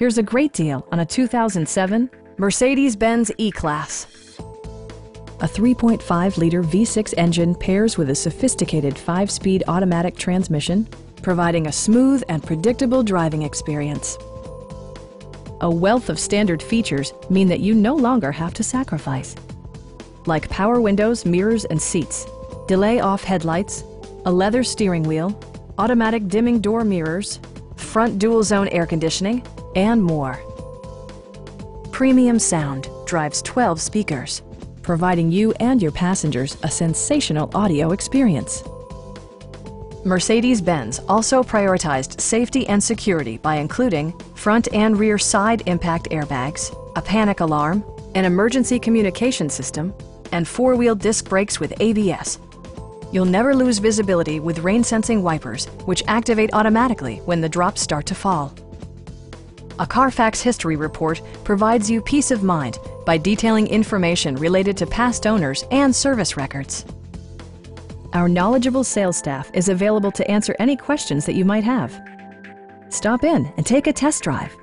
Here's a great deal on a 2007 Mercedes-Benz E-Class. A 3.5-liter V6 engine pairs with a sophisticated 5-speed automatic transmission, providing a smooth and predictable driving experience. A wealth of standard features mean that you no longer have to sacrifice, like power windows, mirrors, and seats, delay-off headlights, a leather steering wheel, automatic dimming door mirrors, front dual-zone air conditioning, and more. Premium sound drives 12 speakers, providing you and your passengers a sensational audio experience. Mercedes-Benz also prioritized safety and security by including front and rear side impact airbags, a panic alarm, an emergency communication system, and four-wheel disc brakes with ABS. You'll never lose visibility with rain-sensing wipers, which activate automatically when the drops start to fall. A Carfax history report provides you peace of mind by detailing information related to past owners and service records. Our knowledgeable sales staff is available to answer any questions that you might have. Stop in and take a test drive.